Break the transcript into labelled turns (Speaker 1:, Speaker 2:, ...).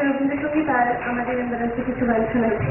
Speaker 1: রবীন্দ্রসঙ্গীত আর আমাদের অ্যাম্বারেন্সে কিছু গান শোনাচ্ছি